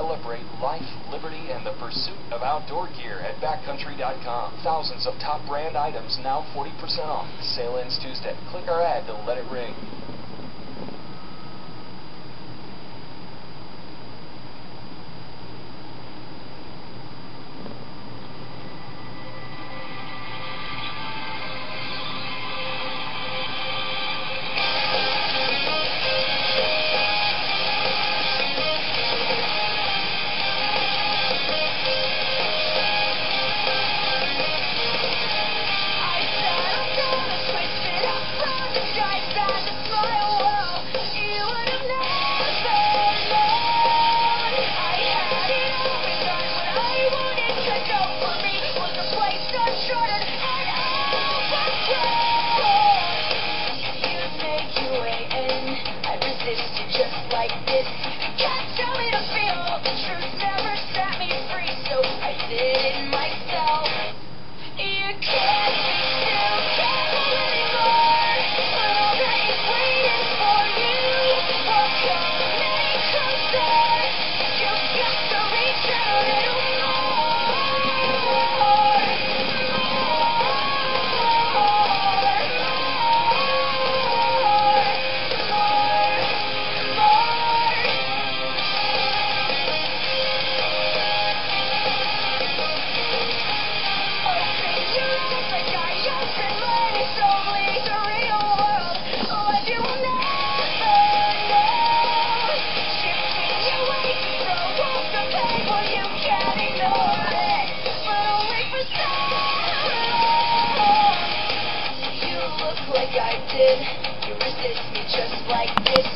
Celebrate life, liberty, and the pursuit of outdoor gear at backcountry.com. Thousands of top brand items now 40% off. Sale ends Tuesday. Click our ad to let it ring. like this. like I did. You resist me just like this.